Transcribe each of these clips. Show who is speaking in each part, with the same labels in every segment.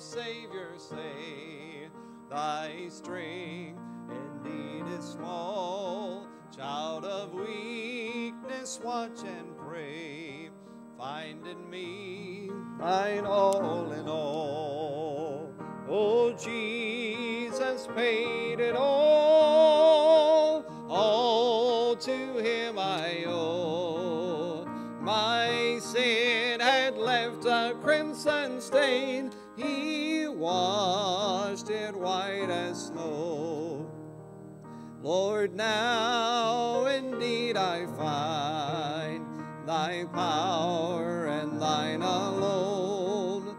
Speaker 1: Savior say, Thy strength indeed is small. Child of weakness, watch and pray. Find in me thine all in all. Oh, Jesus paid it all. All to him I owe. My sin had left a crimson stain. He washed it white as snow. Lord, now indeed I find thy power and thine alone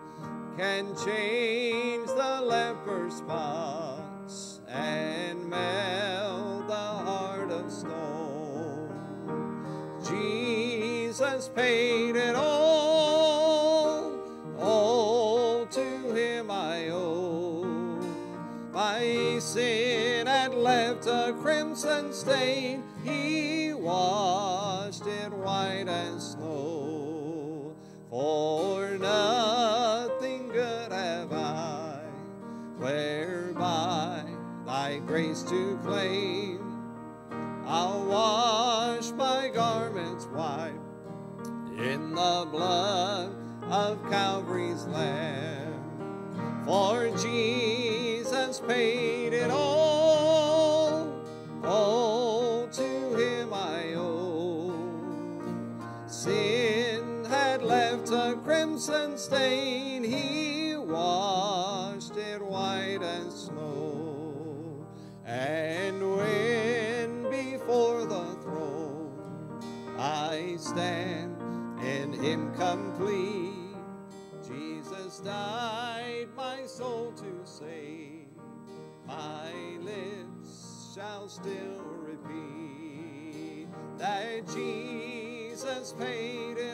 Speaker 1: can change the leper's spots and melt the heart of stone. Jesus paid crimson stain, he washed it white as snow. For nothing good have I, whereby thy grace to claim. I'll wash my garments white in the blood of Calvary's Lamb. For Jesus paid it all, crimson stain, he washed it white as snow. And when before the throne I stand in him complete, Jesus died my soul to save. My lips shall still repeat that Jesus paid it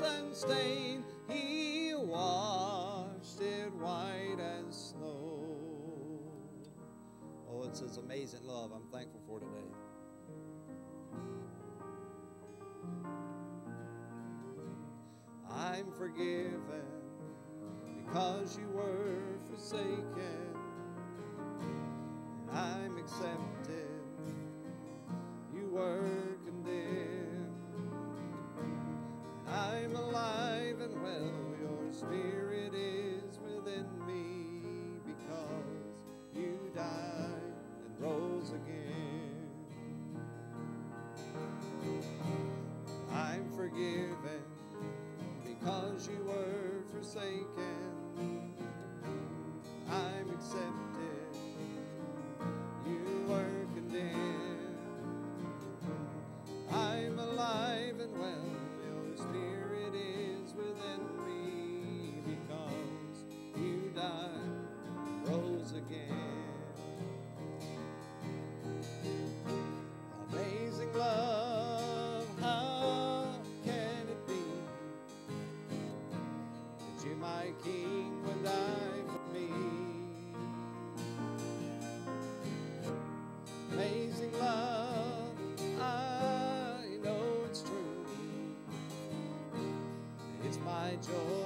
Speaker 1: a crimson stain, he washed it white as snow. Oh, it's his amazing love I'm thankful for today. I'm forgiven because you were forsaken. And I'm accepted. You were condemned. I'm alive and well. Your spirit is within me because you died and rose again. I'm forgiven because you were forsaken. I'm accepted. It's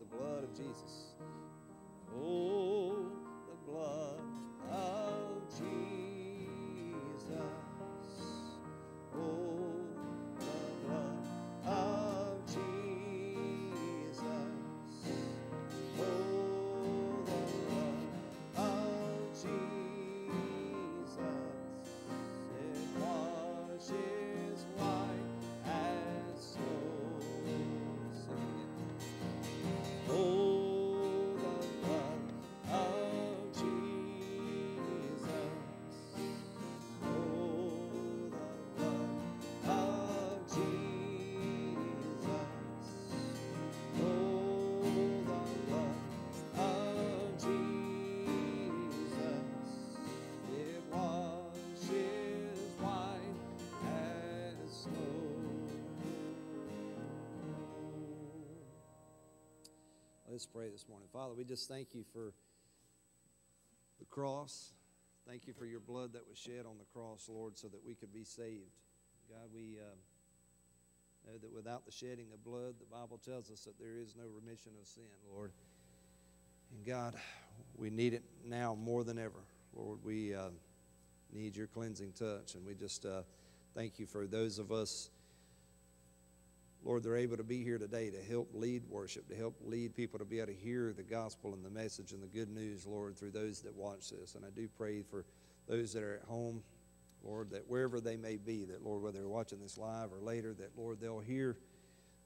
Speaker 1: the blood of Jesus. Let's pray this morning. Father, we just thank you for the cross. Thank you for your blood that was shed on the cross, Lord, so that we could be saved. God, we uh, know that without the shedding of blood, the Bible tells us that there is no remission of sin, Lord. And God, we need it now more than ever. Lord, we uh, need your cleansing touch. And we just uh, thank you for those of us Lord, they're able to be here today to help lead worship, to help lead people to be able to hear the gospel and the message and the good news, Lord, through those that watch this. And I do pray for those that are at home, Lord, that wherever they may be, that, Lord, whether they're watching this live or later, that, Lord, they'll hear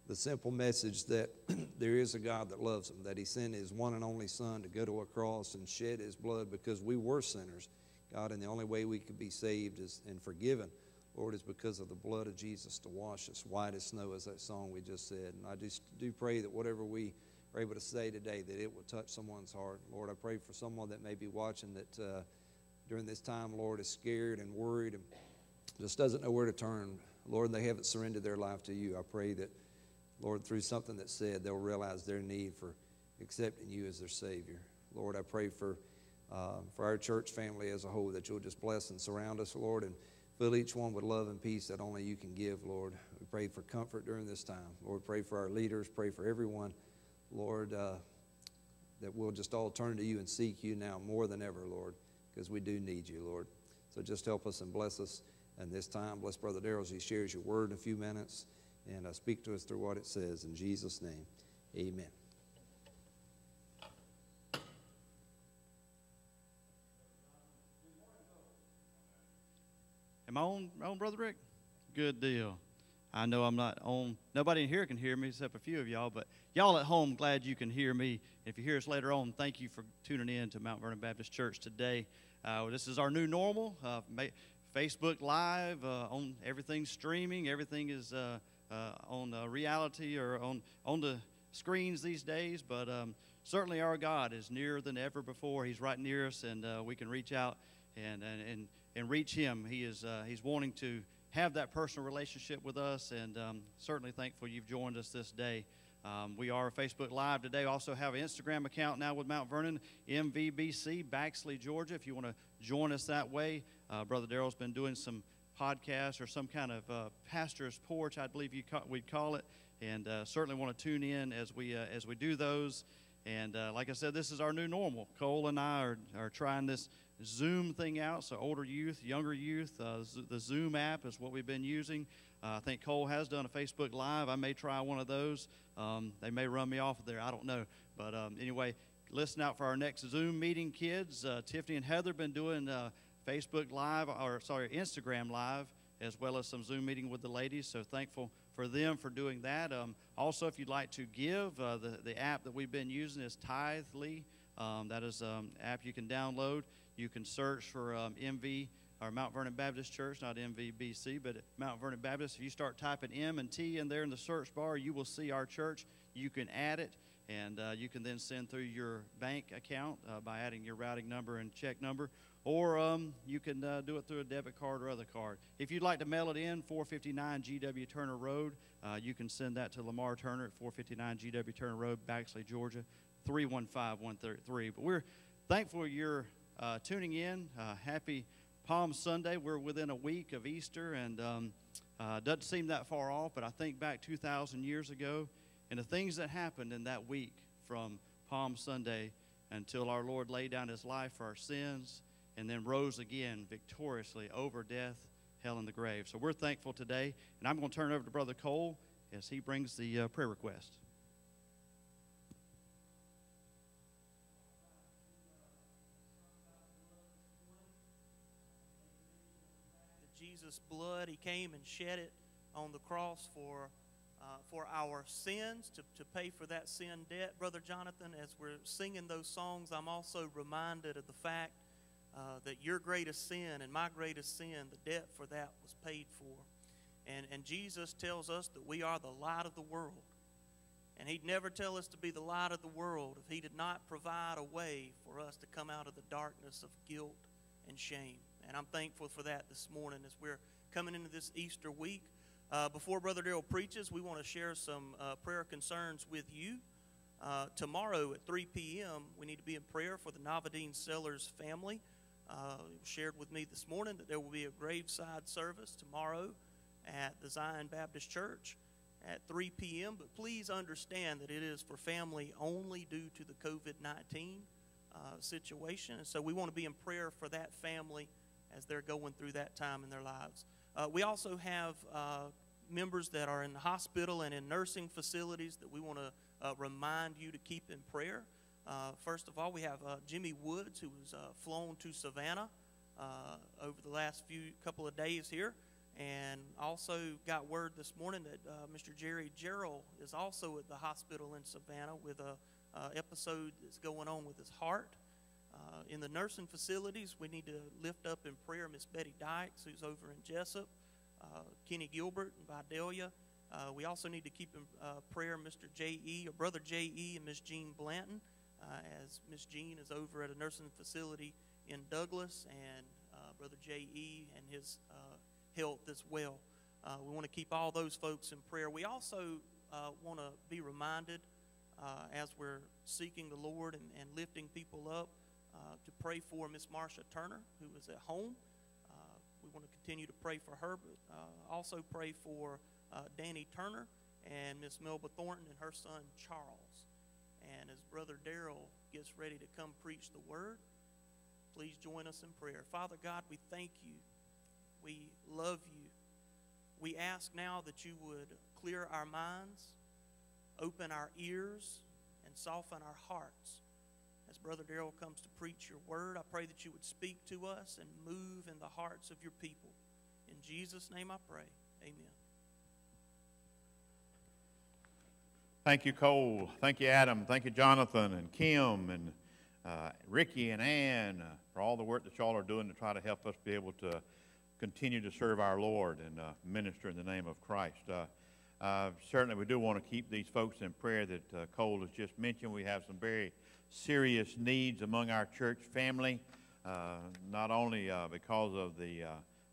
Speaker 1: the simple message that there is a God that loves them, that He sent His one and only Son to go to a cross and shed His blood because we were sinners, God, and the only way we could be saved is and forgiven Lord, is because of the blood of Jesus to wash us white as snow, as that song we just said. And I just do pray that whatever we are able to say today, that it will touch someone's heart. Lord, I pray for someone that may be watching that uh, during this time, Lord, is scared and worried and just doesn't know where to turn. Lord, they haven't surrendered their life to you. I pray that, Lord, through something that's said, they'll realize their need for accepting you as their Savior. Lord, I pray for, uh, for our church family as a whole that you'll just bless and surround us, Lord, and Fill each one with love and peace that only you can give, Lord. We pray for comfort during this time. Lord, pray for our leaders. Pray for everyone, Lord, uh, that we'll just all turn to you and seek you now more than ever, Lord, because we do need you, Lord. So just help us and bless us in this time. Bless Brother Darrell as he shares your word in a few minutes and uh, speak to us through what it says. In Jesus' name, amen.
Speaker 2: Am I on, on, Brother Rick? Good deal. I know I'm not on. Nobody in here can hear me except a few of y'all, but y'all at home, glad you can hear me. If you hear us later on, thank you for tuning in to Mount Vernon Baptist Church today. Uh, this is our new normal. Uh, Facebook Live, uh, on everything streaming, everything is uh, uh, on uh, reality or on on the screens these days. But um, certainly, our God is nearer than ever before. He's right near us, and we can reach out and and and, and reach Him. He is uh, He's wanting to have that personal relationship with us, and um, certainly thankful you've joined us this day. Um, we are Facebook Live today. Also have an Instagram account now with Mount Vernon, MVBC, Baxley, Georgia. If you want to join us that way, uh, Brother Darrell's been doing some podcasts or some kind of uh, pastor's porch, I believe you ca- we'd call it, and uh, certainly want to tune in as we uh, as we do those. And uh, like I said, this is our new normal. Cole and I are, are trying this Zoom thing out. So older youth, younger youth, uh, the Zoom app is what we've been using. Uh, I think Cole has done a Facebook Live. I may try one of those. Um, they may run me off of there. I don't know. But um, anyway, listen out for our next Zoom meeting, kids. Uh, Tiffany and Heather have been doing uh, Facebook Live, or sorry, Instagram Live, as well as some Zoom meeting with the ladies. So thankful for them for doing that. Um, also, if you'd like to give, uh, the, the app that we've been using is Tithely. Um, that is an um, app you can download. You can search for um, MV or Mount Vernon Baptist Church, not MVBC, but Mount Vernon Baptist. If you start typing M and T in there in the search bar, you will see our church. You can add it, and uh, you can then send through your bank account uh, by adding your routing number and check number, or um, you can uh, do it through a debit card or other card. If you'd like to mail it in, 459 GW Turner Road, uh, you can send that to Lamar Turner at 459 GW Turner Road, Baxley, Georgia, 315133. But we're thankful you're uh, tuning in. Uh, happy Palm Sunday. We're within a week of Easter, and um, uh, doesn't seem that far off, but I think back 2,000 years ago and the things that happened in that week from Palm Sunday until our Lord laid down his life for our sins and then rose again victoriously over death, hell, and the grave. So we're thankful today, and I'm going to turn over to Brother Cole as he brings the uh, prayer request.
Speaker 3: Jesus' blood. He came and shed it on the cross for, uh, for our sins, to, to pay for that sin debt. Brother Jonathan, as we're singing those songs, I'm also reminded of the fact uh, that your greatest sin and my greatest sin, the debt for that was paid for. And, and Jesus tells us that we are the light of the world. And He'd never tell us to be the light of the world if He did not provide a way for us to come out of the darkness of guilt and shame. And I'm thankful for that this morning as we're coming into this Easter week. Uh, before Brother Darrell preaches, we want to share some uh, prayer concerns with you. Uh, tomorrow at 3 p.m., we need to be in prayer for the Navadine Sellers family. Uh, shared with me this morning that there will be a graveside service tomorrow at the Zion Baptist Church at 3 p.m. But please understand that it is for family only due to the COVID 19 uh, situation. And so we want to be in prayer for that family as they're going through that time in their lives. Uh, we also have uh, members that are in the hospital and in nursing facilities that we want to uh, remind you to keep in prayer. Uh, first of all, we have uh, Jimmy Woods, who was uh, flown to Savannah over the last few couple of days here. And also got word this morning that Mr. Jerry Gerald is also at the hospital in Savannah with a episode that's going on with his heart. Uh, in the nursing facilities, we need to lift up in prayer Miss Betty Dykes, who's over in Jesup, uh, Kenny Gilbert in Vidalia. Uh, we also need to keep in uh, prayer Mr. J.E., or Brother J.E., and Miss Jean Blanton, uh, as Miss Jean is over at a nursing facility in Douglas, and uh, Brother J.E. and his health as well. we want to keep all those folks in prayer. We also want to be reminded as we're seeking the Lord and, and lifting people up uh, to pray for Miss Marcia Turner, who is at home. Uh, we want to continue to pray for her, but uh, also pray for Danny Turner and Miss Melba Thornton and her son Charles. And as Brother Darrell gets ready to come preach the word, please join us in prayer. Father God, we thank you. We love you. We ask now that you would clear our minds, open our ears, and soften our hearts as Brother Darrell comes to preach your word, I pray that you would speak to us and move in the hearts of your people. In Jesus' name I pray. Amen.
Speaker 4: Thank you, Cole. Thank you, Adam. Thank you, Jonathan and Kim and uh, Ricky and Ann uh, for all the work that y'all are doing to try to help us be able to continue to serve our Lord and uh, minister in the name of Christ. Uh, uh, certainly, we do want to keep these folks in prayer that uh, Cole has just mentioned. We have some very serious needs among our church family, not only because of the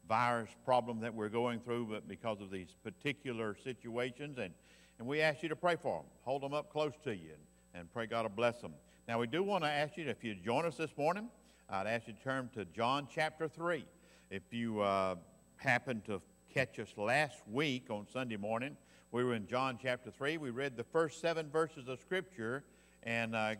Speaker 4: virus problem that we're going through, but because of these particular situations. And, And we ask you to pray for them. Hold them up close to you and, and pray God to bless them. Now, we do want to ask you, if you join us this morning, I'd ask you to turn to John chapter 3. If you uh, happen to catch us last week on Sunday morning, we were in John chapter 3. We read the first seven verses of Scripture and uh,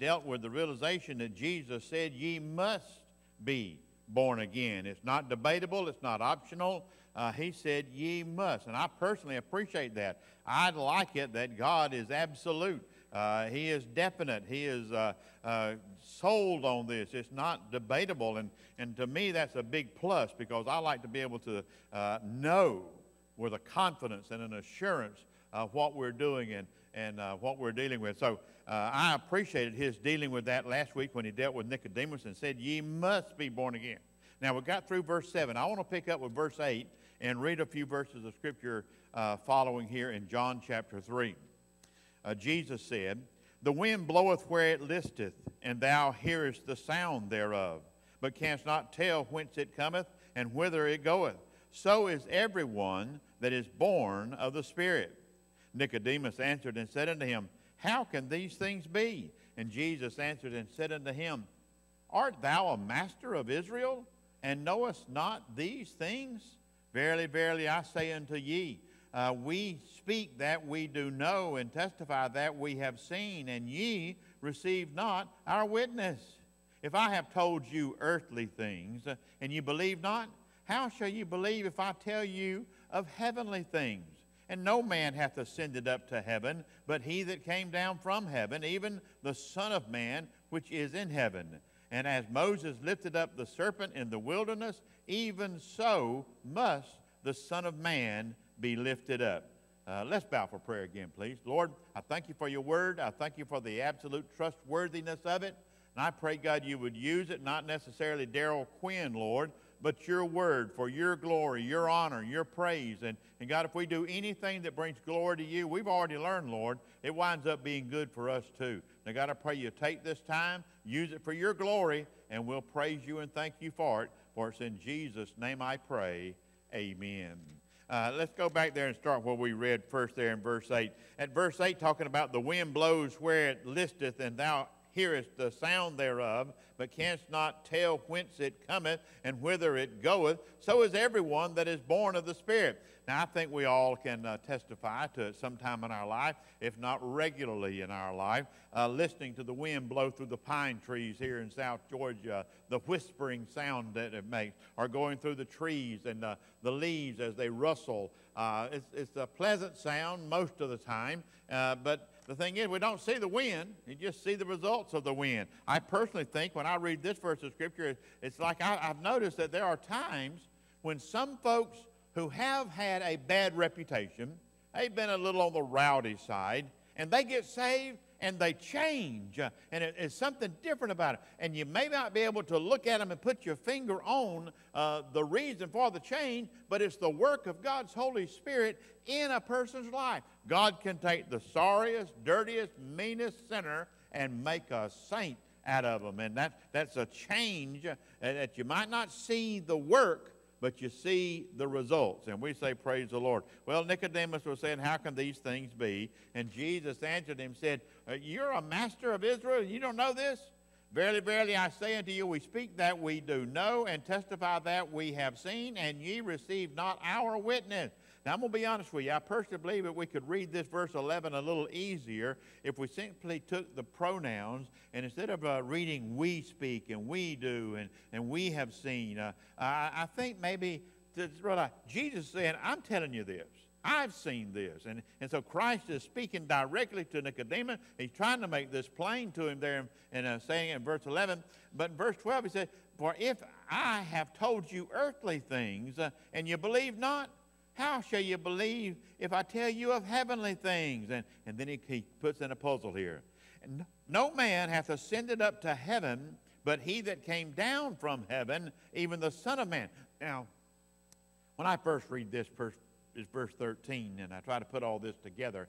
Speaker 4: dealt with the realization that Jesus said, Ye must be born again. It's not debatable, it's not optional. Uh, he said, Ye must. And I personally appreciate that. I like it that God is absolute. Uh, he is definite. He is uh, uh, sold on this. It's not debatable. And, and to me, that's a big plus because I like to be able to uh, know with a confidence and an assurance of what we're doing and, and uh, what we're dealing with. So uh, I appreciated his dealing with that last week when he dealt with Nicodemus and said, Ye must be born again. Now, we got through verse 7. I want to pick up with verse 8 and read a few verses of Scripture uh, following here in John chapter 3. Uh, Jesus said, The wind bloweth where it listeth, and thou hearest the sound thereof, but canst not tell whence it cometh and whither it goeth. So is everyone that is born of the Spirit. Nicodemus answered and said unto him, How can these things be? And Jesus answered and said unto him, Art thou a master of Israel, and knowest not these things? Verily, verily, I say unto ye, uh, we speak that we do know and testify that we have seen, and ye receive not our witness. If I have told you earthly things, uh, and you believe not, how shall you believe if I tell you of heavenly things? And no man hath ascended up to heaven, but he that came down from heaven, even the Son of Man, which is in heaven. And as Moses lifted up the serpent in the wilderness, even so must the Son of Man be lifted up. Uh, let's bow for prayer again, please. Lord, I thank you for your word. I thank you for the absolute trustworthiness of it. And I pray, God, you would use it, not necessarily Darrell Quinn, Lord, but your word for your glory, your honor, your praise. And, and God, if we do anything that brings glory to you, we've already learned, Lord, it winds up being good for us too. Now, God, I pray you take this time, use it for your glory, and we'll praise you and thank you for it. For it's in Jesus' name I pray. Amen. Uh, let's go back there and start where we read first there in verse 8. At verse 8, talking about the wind blows where it listeth, and thou hearest the sound thereof, but canst not tell whence it cometh and whither it goeth, so is everyone that is born of the Spirit. Now, I think we all can uh, testify to it sometime in our life, if not regularly in our life, uh, listening to the wind blow through the pine trees here in South Georgia, the whispering sound that it makes, or going through the trees and uh, the leaves as they rustle. Uh, it's, it's, a pleasant sound most of the time, uh, but the thing is, we don't see the wind, you just see the results of the wind. I personally think when I read this verse of Scripture, it's like I, I've noticed that there are times when some folks who have had a bad reputation, they've been a little on the rowdy side, and they get saved and they change. Uh, and it, it's something different about it. And you may not be able to look at them and put your finger on uh, the reason for the change, but it's the work of God's Holy Spirit in a person's life. God can take the sorriest, dirtiest, meanest sinner and make a saint out of them. And that, that's a change uh, that you might not see the work, but you see the results. And we say, Praise the Lord. Well, Nicodemus was saying, How can these things be? And Jesus answered him, said, uh, You're a master of Israel, and you don't know this? Verily, verily, I say unto you, we speak that we do know, and testify that we have seen, and ye receive not our witness. Now, I'm going to be honest with you. I personally believe that we could read this verse 11 a little easier if we simply took the pronouns and instead of uh, reading we speak and we do and, and we have seen, uh, I, I, think maybe really, Jesus said, I'm telling you this. I've seen this. And, and so Christ is speaking directly to Nicodemus. He's trying to make this plain to him there and uh, saying in verse 11. But in verse 12, he said, For if I have told you earthly things uh, and you believe not, how shall you believe if I tell you of heavenly things? And, and then he, he puts in a puzzle here. No man hath ascended up to heaven, but he that came down from heaven, even the Son of Man. Now, when I first read this, first, is verse 13, and I try to put all this together,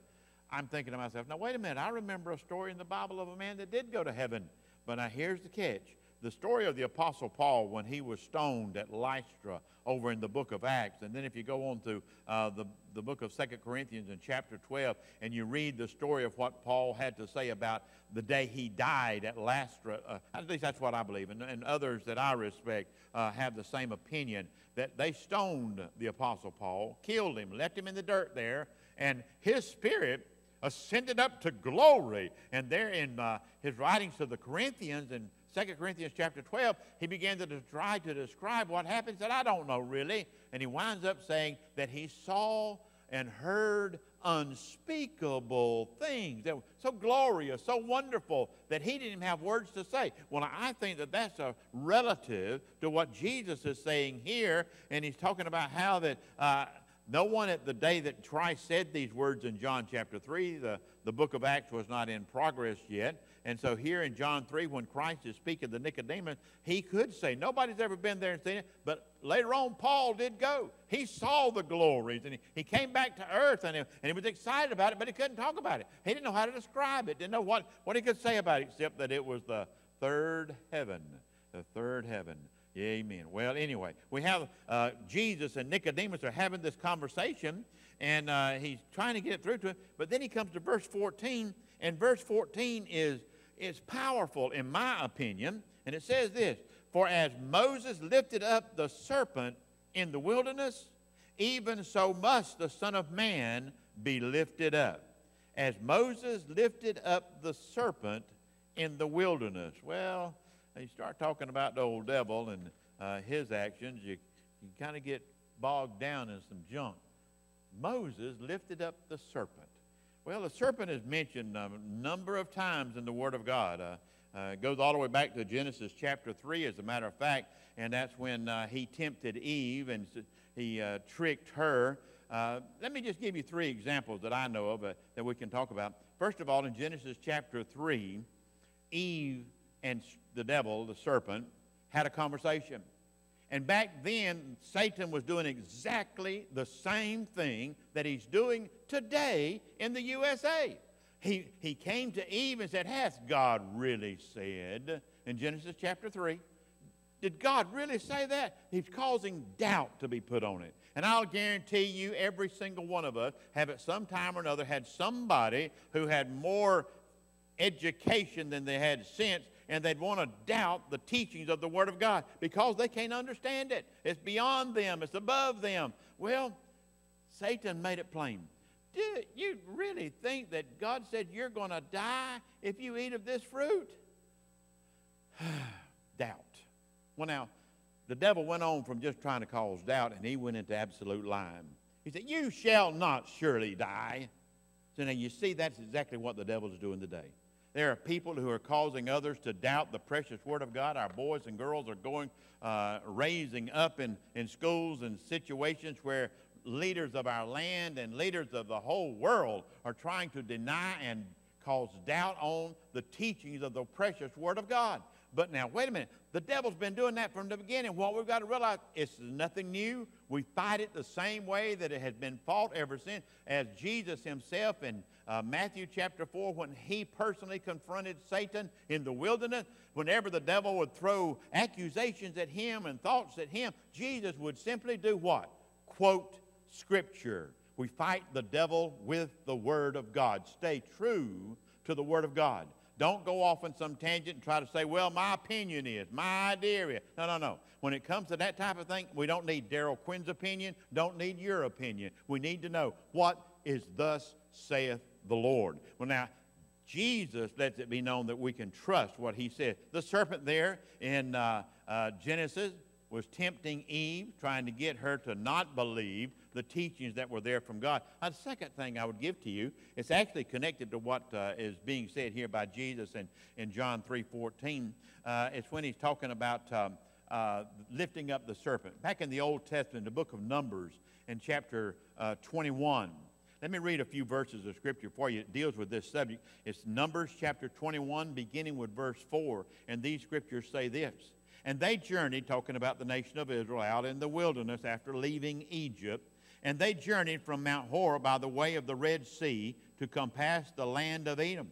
Speaker 4: I'm thinking to myself, now wait a minute, I remember a story in the Bible of a man that did go to heaven. But now here's the catch. The story of the Apostle Paul when he was stoned at Lystra over in the book of Acts. And then if you go on to uh, the, the book of Second Corinthians in chapter 12 and you read the story of what Paul had to say about the day he died at Lystra, uh, at least that's what I believe, and, and others that I respect uh, have the same opinion, that they stoned the Apostle Paul, killed him, left him in the dirt there, and his spirit ascended up to glory. And there in uh, his writings to the Corinthians in 2 Corinthians chapter 12, he began to try to describe what happened. He said, I don't know really. And he winds up saying that he saw and heard unspeakable things that were so glorious, so wonderful that he didn't even have words to say. Well, I think that that's a relative to what Jesus is saying here, and he's talking about how that uh, no one at the day that Christ said these words in John chapter 3, the, the book of Acts was not in progress yet. And so here in John 3, when Christ is speaking to Nicodemus, he could say, nobody's ever been there and seen it. But later on, Paul did go. He saw the glories and he, he came back to earth and he, and he was excited about it, but he couldn't talk about it. He didn't know how to describe it, didn't know what, what he could say about it, except that it was the third heaven. The third heaven. Amen. Well, anyway, we have uh, Jesus and Nicodemus are having this conversation, and uh, he's trying to get it through to him. But then he comes to verse 14, and verse 14 is, is powerful, in my opinion. And it says this For as Moses lifted up the serpent in the wilderness, even so must the Son of Man be lifted up. As Moses lifted up the serpent in the wilderness. Well, you start talking about the old devil and uh, his actions, you, you kind of get bogged down in some junk. Moses lifted up the serpent. Well, the serpent is mentioned a number of times in the Word of God. Uh, uh, it goes all the way back to Genesis chapter 3, as a matter of fact, and that's when uh, he tempted Eve and he uh, tricked her. Uh, let me just give you three examples that I know of uh, that we can talk about. First of all, in Genesis chapter 3, Eve and the devil, the serpent, had a conversation. And back then, Satan was doing exactly the same thing that he's doing today in the USA. He, he came to Eve and said, Hath God really said in Genesis chapter 3? Did God really say that? He's causing doubt to be put on it. And I'll guarantee you, every single one of us have at some time or another had somebody who had more education than they had sense and they'd want to doubt the teachings of the Word of God because they can't understand it. It's beyond them, it's above them. Well, Satan made it plain. Do you really think that God said you're going to die if you eat of this fruit? doubt. Well, now, the devil went on from just trying to cause doubt and he went into absolute lying. He said, You shall not surely die. So now you see, that's exactly what the devil is doing today. There are people who are causing others to doubt the precious Word of God. Our boys and girls are going, uh, raising up in, in schools and situations where leaders of our land and leaders of the whole world are trying to deny and cause doubt on the teachings of the precious Word of God. But now, wait a minute. The devil's been doing that from the beginning. What we've got to realize, is nothing new. We fight it the same way that it has been fought ever since. As Jesus himself in uh, Matthew chapter 4, when he personally confronted Satan in the wilderness, whenever the devil would throw accusations at him and thoughts at him, Jesus would simply do what? Quote Scripture. We fight the devil with the Word of God. Stay true to the Word of God. Don't go off on some tangent and try to say, well, my opinion is, my idea is. No, no, no. When it comes to that type of thing, we don't need Darrell Quinn's opinion, don't need your opinion. We need to know what is thus saith the Lord. Well, now, Jesus lets it be known that we can trust what he said. The serpent there in uh, uh, Genesis was tempting Eve, trying to get her to not believe the teachings that were there from God. Now, the second thing I would give to you, it's actually connected to what uh, is being said here by Jesus in, in John 3.14. Uh, it's when he's talking about um, uh, lifting up the serpent. Back in the Old Testament, the book of Numbers, in chapter uh, 21, let me read a few verses of Scripture for you. It deals with this subject. It's Numbers chapter 21, beginning with verse 4. And these Scriptures say this And they journeyed, talking about the nation of Israel, out in the wilderness after leaving Egypt and they journeyed from Mount Hor by the way of the Red Sea to compass the land of Edom.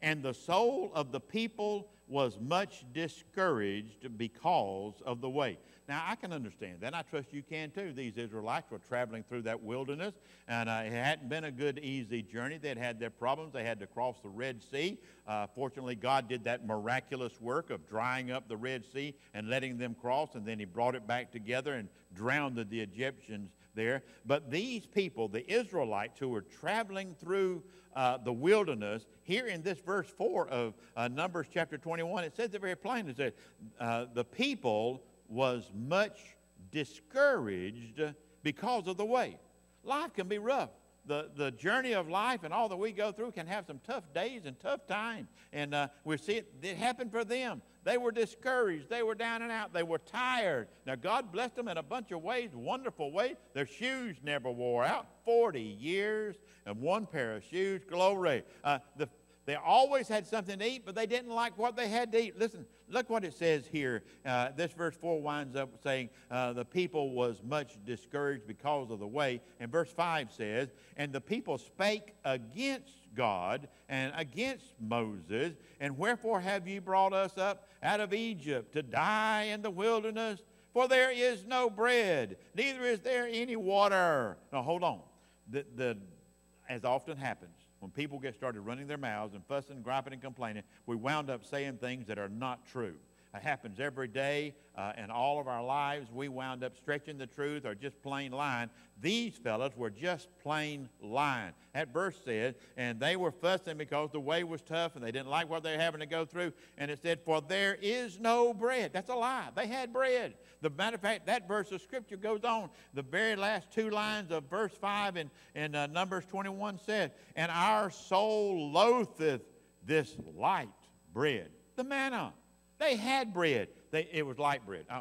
Speaker 4: And the soul of the people was much discouraged because of the way. Now, I can understand that. I trust you can too. These Israelites were traveling through that wilderness, and uh, it hadn't been a good, easy journey. They'd had their problems. They had to cross the Red Sea. Uh, fortunately, God did that miraculous work of drying up the Red Sea and letting them cross, and then He brought it back together and drowned the Egyptians there. But these people, the Israelites who were traveling through uh, the wilderness, here in this verse 4 of uh, Numbers chapter 21, it says it very plainly. It says, uh, the people was much discouraged because of the way. Life can be rough. The, the journey of life and all that we go through can have some tough days and tough times. And uh, we see it, it happened for them. They were discouraged. They were down and out. They were tired. Now, God blessed them in a bunch of ways, wonderful ways. Their shoes never wore out. 40 years and one pair of shoes. Glory. Uh, the, they always had something to eat, but they didn't like what they had to eat. Listen, look what it says here. Uh, this verse 4 winds up saying, uh, The people was much discouraged because of the way. And verse 5 says, And the people spake against God and against Moses, and wherefore have ye brought us up out of Egypt to die in the wilderness? For there is no bread, neither is there any water. Now hold on. The, the, as often happens, when people get started running their mouths and fussing, griping, and complaining, we wound up saying things that are not true. Happens every day uh, in all of our lives. We wound up stretching the truth or just plain lying. These fellows were just plain lying. That verse said, and they were fussing because the way was tough and they didn't like what they were having to go through. And it said, For there is no bread. That's a lie. They had bread. The matter of fact, that verse of Scripture goes on. The very last two lines of verse 5 in, in uh, Numbers 21 said, And our soul loatheth this light bread, the manna. They had bread. They, it was light bread. I,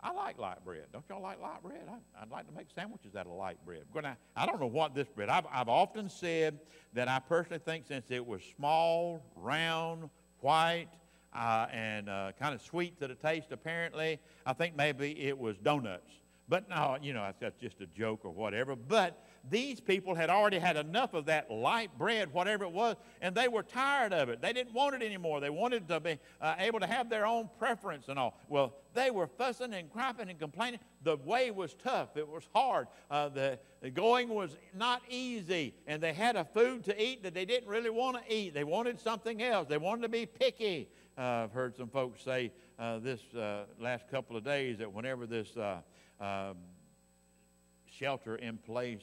Speaker 4: I like light bread. Don't y'all like light bread? I, would like to make sandwiches out of light bread. I, I don't know what this bread. I've, I've often said that I personally think since it was small, round, white, uh, and uh, kind of sweet to the taste, apparently, I think maybe it was donuts. But no, you know, that's just a joke or whatever. But these people had already had enough of that light bread, whatever it was, and they were tired of it. They didn't want it anymore. They wanted to be uh, able to have their own preference and all. Well, they were fussing and griping and complaining. The way was tough, it was hard. Uh, the, the going was not easy, and they had a food to eat that they didn't really want to eat. They wanted something else, they wanted to be picky. Uh, I've heard some folks say uh, this uh, last couple of days that whenever this uh, um, shelter in place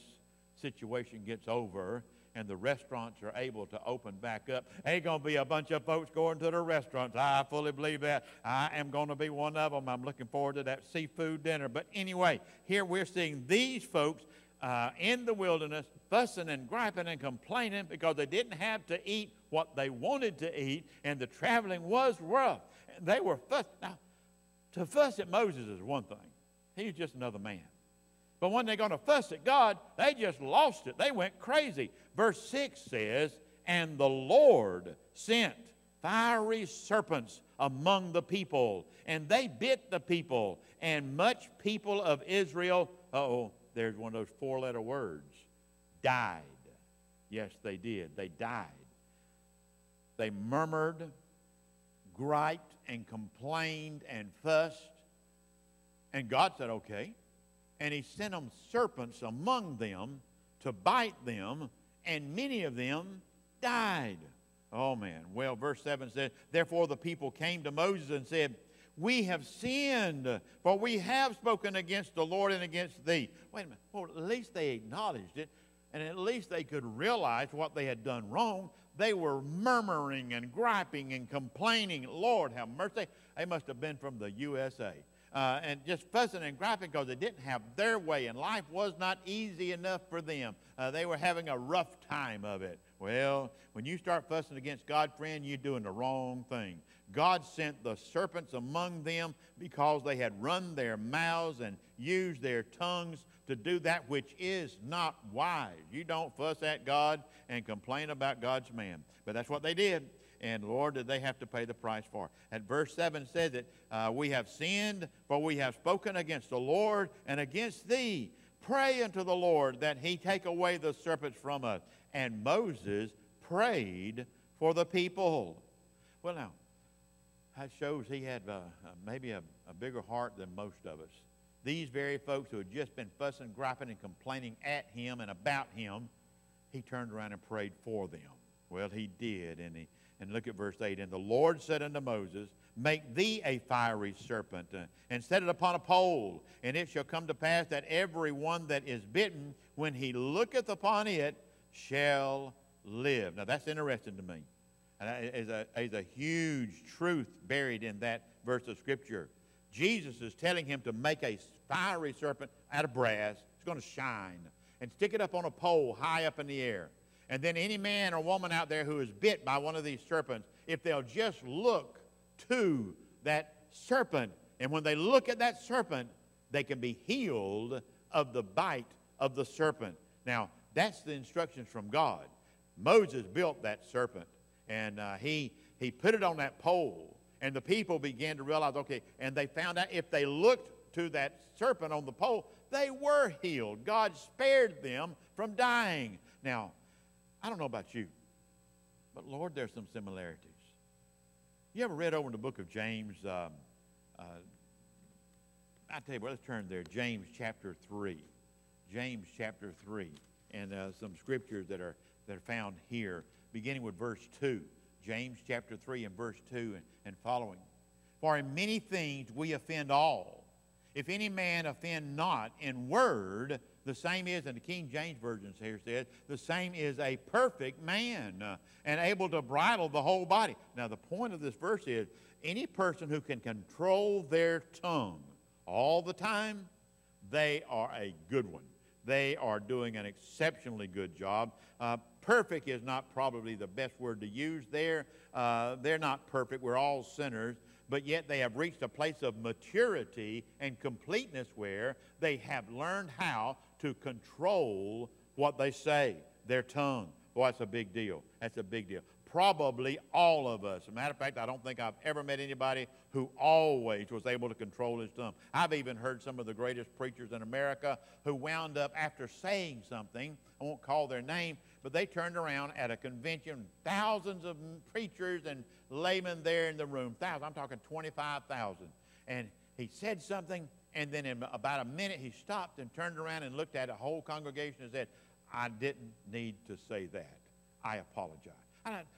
Speaker 4: situation gets over and the restaurants are able to open back up. Ain't going to be a bunch of folks going to the restaurants. I fully believe that. I am going to be one of them. I'm looking forward to that seafood dinner. But anyway, here we're seeing these folks uh, in the wilderness fussing and griping and complaining because they didn't have to eat what they wanted to eat, and the traveling was rough. They were fussing. Now, to fuss at Moses is one thing. He's just another man. But when they're going to fuss at God, they just lost it. They went crazy. Verse 6 says, And the Lord sent fiery serpents among the people, and they bit the people, and much people of Israel, oh, there's one of those four letter words, died. Yes, they did. They died. They murmured, griped, and complained and fussed. And God said, okay and he sent them serpents among them to bite them, and many of them died. Oh man. Well, verse 7 says, Therefore the people came to Moses and said, We have sinned, for we have spoken against the Lord and against thee. Wait a minute. Well, at least they acknowledged it, and at least they could realize what they had done wrong. They were murmuring and griping and complaining. Lord, have mercy. They must have been from the USA uh, and just fussing and griping because they didn't have their way, and life was not easy enough for them. Uh, they were having a rough time of it. Well, when you start fussing against God, friend, you're doing the wrong thing. God sent the serpents among them because they had run their mouths and used their tongues to do that which is not wise. You don't fuss at God and complain about God's man. But that's what they did and Lord, did they have to pay the price for. At verse 7 says that uh, we have sinned, for we have spoken against the Lord and against thee. Pray unto the Lord that he take away the serpents from us. And Moses prayed for the people. Well, now, That shows he had uh, uh, maybe a, a bigger heart than most of us. These very folks who had just been fussing, griping, and complaining at him and about him, he turned around and prayed for them. Well, he did, and he and look at verse 8. And the Lord said unto Moses, Make thee a fiery serpent, uh, and set it upon a pole. And it shall come to pass that every one that is bitten, when he looketh upon it, shall live. Now that's interesting to me. And is a, is a huge truth buried in that verse of Scripture. Jesus is telling him to make a fiery serpent out of brass. It's going to shine. And stick it up on a pole high up in the air. And then any man or woman out there who is bit by one of these serpents, if they'll just look to that serpent, and when they look at that serpent, they can be healed of the bite of the serpent. Now, that's the instructions from God. Moses built that serpent, and uh, he, he put it on that pole, and the people began to realize, okay, and they found out if they looked to that serpent on the pole, they were healed. God spared them from dying. Now, I don't know about you, but Lord, there's some similarities. You ever read over in the book of James? Um, uh, I tell you what, let's turn there. James chapter 3. James chapter 3. And uh, some scriptures that are, that are found here, beginning with verse 2. James chapter 3 and verse 2 and, and following. For in many things we offend all. If any man offend not in word, the same is, and the King James Version here says, the same is a perfect man uh, and able to bridle the whole body. Now, the point of this verse is any person who can control their tongue all the time, they are a good one. They are doing an exceptionally good job. Uh, perfect is not probably the best word to use there. Uh, they're not perfect. We're all sinners but yet they have reached a place of maturity and completeness where they have learned how to control what they say, their tongue. Boy, that's a big deal. That's a big deal. Probably all of us. Matter of fact, I don't think I've ever met anybody who always was able to control his tongue. I've even heard some of the greatest preachers in America who wound up after saying something, I won't call their name, but they turned around at a convention, thousands of preachers and laymen there in the room, thousands, I'm talking 25,000. And he said something, and then in about a minute he stopped and turned around and looked at a whole congregation and said, I didn't need to say that. I apologize.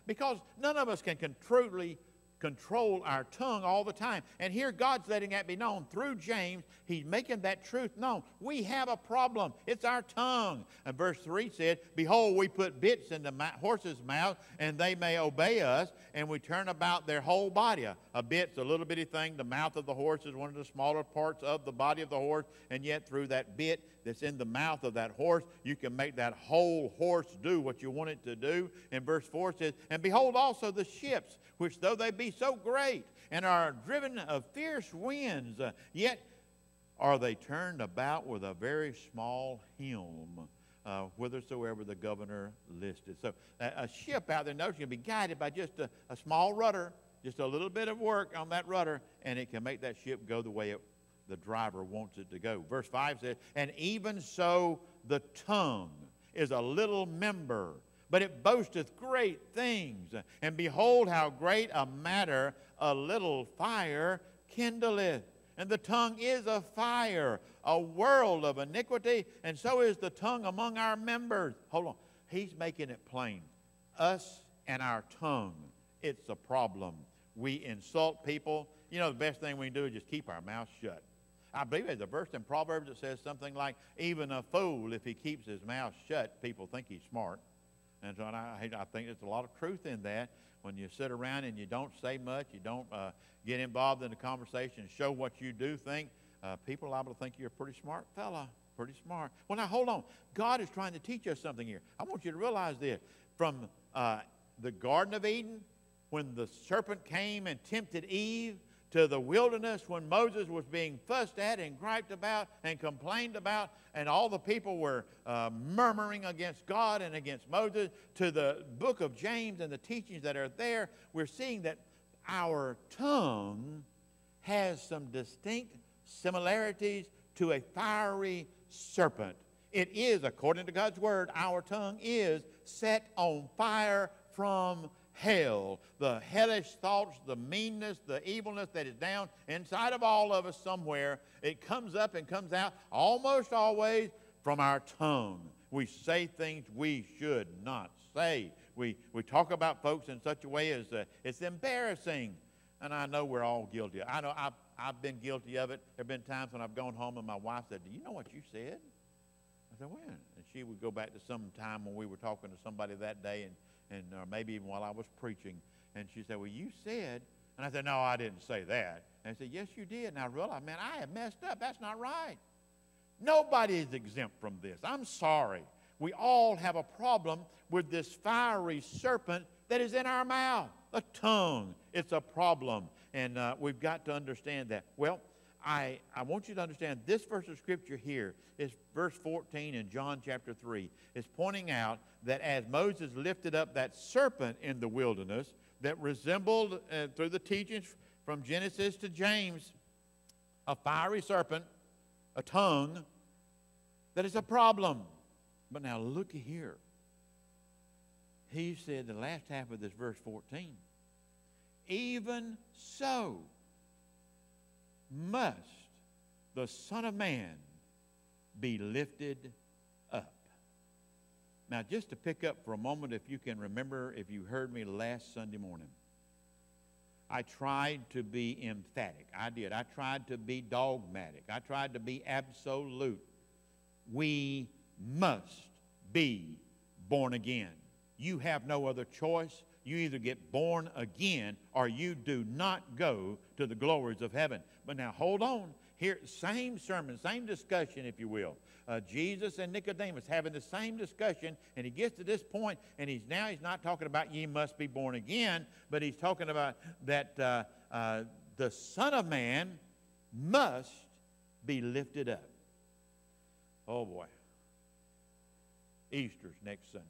Speaker 4: because none of us can truly control our tongue all the time. And here God's letting that be known through James. He's making that truth known. We have a problem. It's our tongue. And verse 3 said, Behold, we put bits in the horse's mouth, and they may obey us, and we turn about their whole body. A, bit's a little bitty thing. The mouth of the horse is one of the smaller parts of the body of the horse, and yet through that bit, that's in the mouth of that horse, you can make that whole horse do what you want it to do. And verse 4 says, And behold also the ships, which though they be so great and are driven of fierce winds, yet are they turned about with a very small helm. Uh, whithersoever the governor listed. So a, a ship out there knows you can be guided by just a, a small rudder, just a little bit of work on that rudder, and it can make that ship go the way it the driver wants it to go. Verse 5 says, And even so the tongue is a little member, but it boasteth great things. And behold, how great a matter a little fire kindleth. And the tongue is a fire, a world of iniquity, and so is the tongue among our members. Hold on. He's making it plain. Us and our tongue, it's a problem. We insult people. You know, the best thing we can do is just keep our mouth shut. I believe there's a verse in Proverbs that says something like, even a fool, if he keeps his mouth shut, people think he's smart. And so I, I think there's a lot of truth in that. When you sit around and you don't say much, you don't uh, get involved in the conversation show what you do think, uh, people are liable to think you're a pretty smart fella, pretty smart. Well, now hold on. God is trying to teach us something here. I want you to realize this. From uh, the Garden of Eden, when the serpent came and tempted Eve, to the wilderness when Moses was being fussed at and griped about and complained about, and all the people were uh, murmuring against God and against Moses, to the book of James and the teachings that are there, we're seeing that our tongue has some distinct similarities to a fiery serpent. It is, according to God's word, our tongue is set on fire from hell, the hellish thoughts, the meanness, the evilness that is down inside of all of us somewhere, it comes up and comes out almost always from our tongue. We say things we should not say. We, we talk about folks in such a way as uh, it's embarrassing. And I know we're all guilty. I know I've, I've been guilty of it. There have been times when I've gone home and my wife said, Do you know what you said? I said, When? And she would go back to some time when we were talking to somebody that day, and, and or maybe even while I was preaching. And she said, Well, you said. And I said, No, I didn't say that. And I said, Yes, you did. And I realized, man, I have messed up. That's not right. Nobody is exempt from this. I'm sorry. We all have a problem with this fiery serpent that is in our mouth, a tongue. It's a problem. And uh, we've got to understand that. Well, I, I want you to understand this verse of scripture here is verse 14 in John chapter 3. is pointing out that as Moses lifted up that serpent in the wilderness that resembled, uh, through the teachings from Genesis to James, a fiery serpent, a tongue, that is a problem. But now look here. He said the last half of this verse 14, even so must the Son of Man be lifted up. Now, just to pick up for a moment, if you can remember, if you heard me last Sunday morning, I tried to be emphatic. I did. I tried to be dogmatic. I tried to be absolute. We must be born again. You have no other choice. You either get born again or you do not go to the glories of heaven. But now hold on. Here, same sermon, same discussion, if you will. Uh, Jesus and Nicodemus having the same discussion, and he gets to this point, and he's now he's not talking about ye must be born again, but he's talking about that uh, uh, the Son of Man must be lifted up. Oh boy. Easter's next Sunday.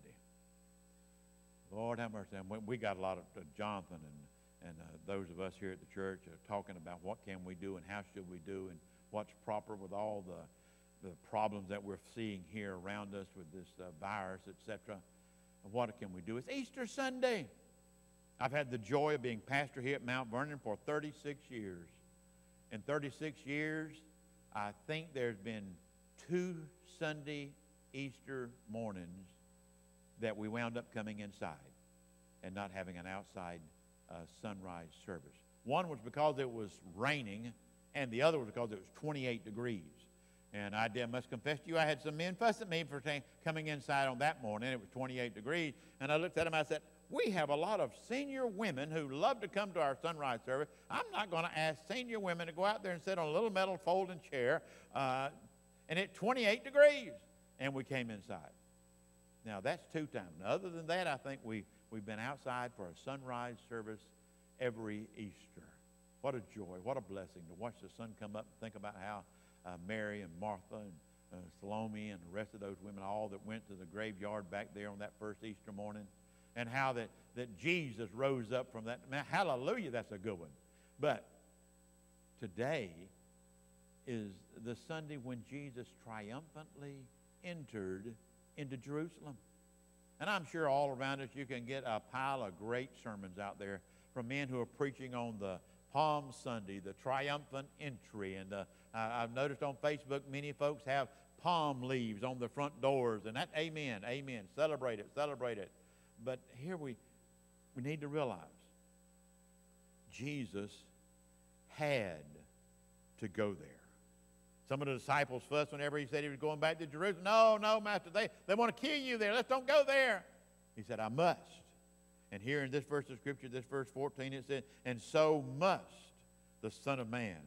Speaker 4: Lord have mercy. And we got a lot of uh, Jonathan and, and uh, those of us here at the church are talking about what can we do and how should we do and what's proper with all the, the problems that we're seeing here around us with this uh, virus, etc. What can we do? It's Easter Sunday. I've had the joy of being pastor here at Mount Vernon for 36 years. In 36 years, I think there's been two Sunday Easter mornings that we wound up coming inside and not having an outside uh, sunrise service. One was because it was raining, and the other was because it was 28 degrees. And I must confess to you, I had some men fuss at me for saying, coming inside on that morning. It was 28 degrees. And I looked at them, I said, we have a lot of senior women who love to come to our sunrise service. I'm not going to ask senior women to go out there and sit on a little metal folding chair, uh, and at 28 degrees. And we came inside. Now, that's two times. Now, other than that, I think we, we've been outside for a sunrise service every Easter. What a joy, what a blessing to watch the sun come up and think about how uh, Mary and Martha and uh, Salome and the rest of those women, all that went to the graveyard back there on that first Easter morning, and how that, that Jesus rose up from that. Man, hallelujah, that's a good one. But today is the Sunday when Jesus triumphantly entered into Jerusalem. And I'm sure all around us you can get a pile of great sermons out there from men who are preaching on the Palm Sunday, the triumphant entry. And uh, I've noticed on Facebook many folks have palm leaves on the front doors. And that, amen, amen. Celebrate it, celebrate it. But here we, we need to realize Jesus had to go there. Some of the disciples fussed whenever he said he was going back to Jerusalem. No, no, Master, they, they want to kill you there. Let's don't go there. He said, I must. And here in this verse of Scripture, this verse 14, it said, And so must the Son of Man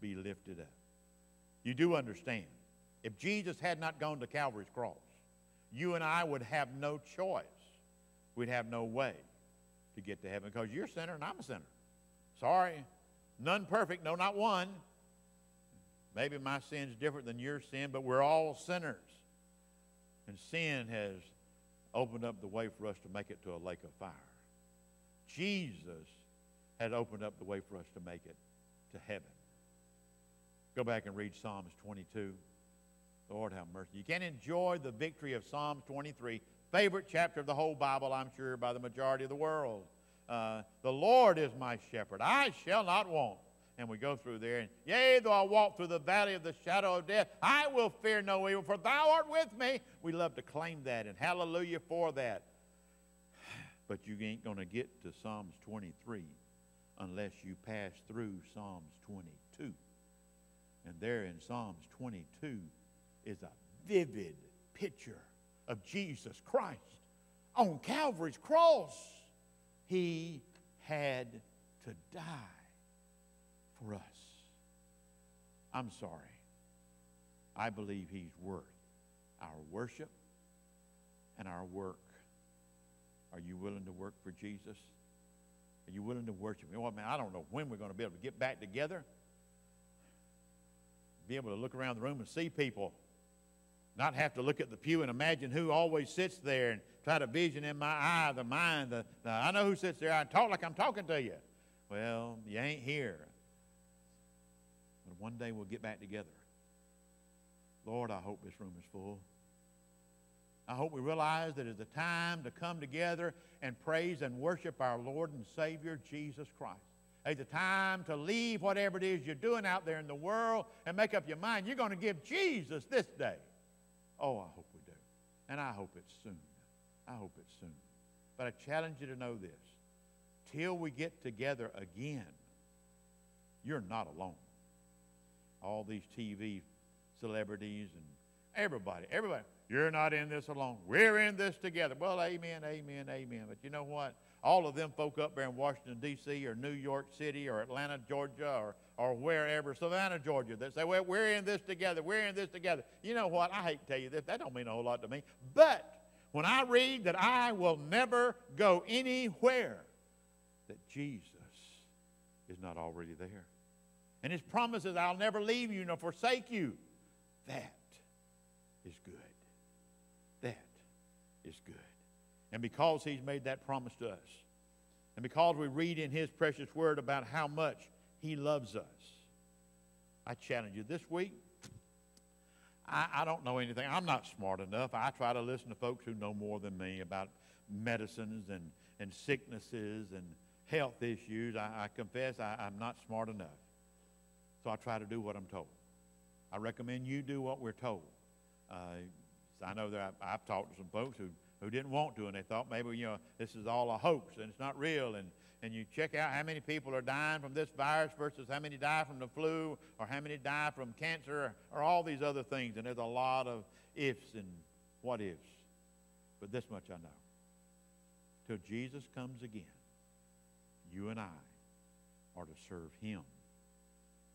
Speaker 4: be lifted up. You do understand. If Jesus had not gone to Calvary's cross, you and I would have no choice. We'd have no way to get to heaven because you're a sinner and I'm a sinner. Sorry. None perfect, no, not one. Maybe my sin's different than your sin, but we're all sinners. And sin has opened up the way for us to make it to a lake of fire. Jesus has opened up the way for us to make it to heaven. Go back and read Psalms 22. Lord have mercy. You can't enjoy the victory of Psalms 23 favorite chapter of the whole Bible, I'm sure, by the majority of the world. Uh, the Lord is my shepherd. I shall not want. And we go through there, and yea, though I walk through the valley of the shadow of death, I will fear no evil, for thou art with me. We love to claim that, and hallelujah for that. But you ain't going to get to Psalms 23 unless you pass through Psalms 22. And there in Psalms 22 is a vivid picture of Jesus Christ on Calvary's cross. He had to die for us. I'm sorry. I believe He's worth our worship and our work. Are you willing to work for Jesus? Are you willing to worship Him? Well, man, I don't know when we're going to be able to get back together. Be able to look around the room and see people. Not have to look at the pew and imagine who always sits there and try to vision in my eye, the mind, the, the I know who sits there. I talk like I'm talking to you. Well, you ain't here. But one day we'll get back together. Lord, I hope this room is full. I hope we realize that it's a time to come together and praise and worship our Lord and Savior, Jesus Christ. It's a time to leave whatever it is you're doing out there in the world and make up your mind. You're going to give Jesus this day. Oh, I hope we do. And I hope it's soon. I hope it's soon. But I challenge you to know this. Till we get together again, you're not alone. All these TV celebrities and everybody, everybody, you're not in this alone. We're in this together. Well, amen, amen, amen. But you know what? All of them folk up there in Washington, D.C., or New York City, or Atlanta, Georgia, or, or wherever, Savannah, Georgia, that say, well, we're in this together. We're in this together. You know what? I hate to tell you this. That don't mean a whole lot to me. But when I read that I will never go anywhere, that Jesus is not already there. And his promises, I'll never leave you nor forsake you. That is good. That is good. And because he's made that promise to us, and because we read in his precious word about how much he loves us, I challenge you this week. I, I, don't know anything. I'm not smart enough. I try to listen to folks who know more than me about medicines and, and sicknesses and health issues. I, I confess I, I'm not smart enough. So I try to do what I'm told. I recommend you do what we're told. Uh, I know that I've, I've talked to some folks who who didn't want to, and they thought maybe, you know, this is all a hoax and it's not real. And, and you check out how many people are dying from this virus versus how many die from the flu or how many die from cancer or all these other things. And there's a lot of ifs and what ifs. But this much I know. Till Jesus comes again, you and I are to serve him.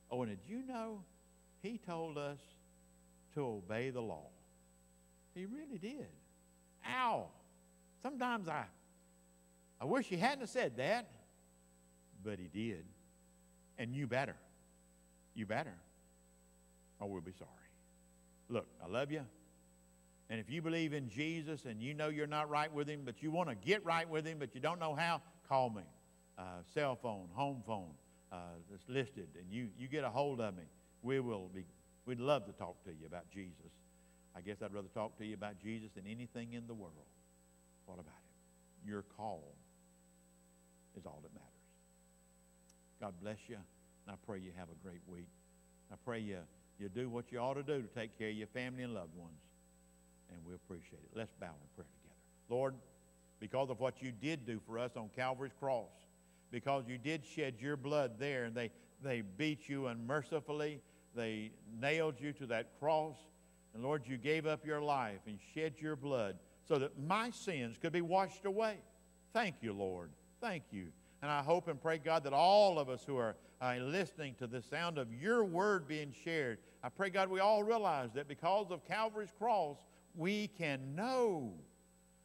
Speaker 4: Oh, and did you know he told us to obey the law? He really did. Ow. Sometimes I, I wish he hadn't said that, but he did. And you better. You better. Or we'll be sorry. Look, I love you. And if you believe in Jesus and you know you're not right with him, but you want to get right with him, but you don't know how, call me. Uh, cell phone, home phone, uh, that's listed, and you, you get a hold of me. We will be, we'd love to talk to you about Jesus. I guess I'd rather talk to you about Jesus than anything in the world. What about him? Your call is all that matters. God bless you, and I pray you have a great week. I pray you, you do what you ought to do to take care of your family and loved ones, and we appreciate it. Let's bow in prayer together. Lord, because of what you did do for us on Calvary's cross, because you did shed your blood there, and they, they beat you unmercifully, they nailed you to that cross, and Lord, you gave up your life and shed your blood so that my sins could be washed away. Thank you, Lord. Thank you. And I hope and pray, God, that all of us who are uh, listening to the sound of your word being shared, I pray, God, we all realize that because of Calvary's cross, we can know,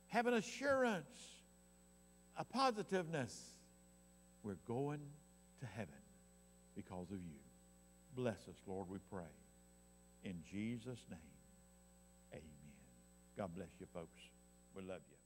Speaker 4: have an assurance, a positiveness. We're going to heaven because of you. Bless us, Lord, we pray. In Jesus' name. Amen. God bless you, folks. We love you.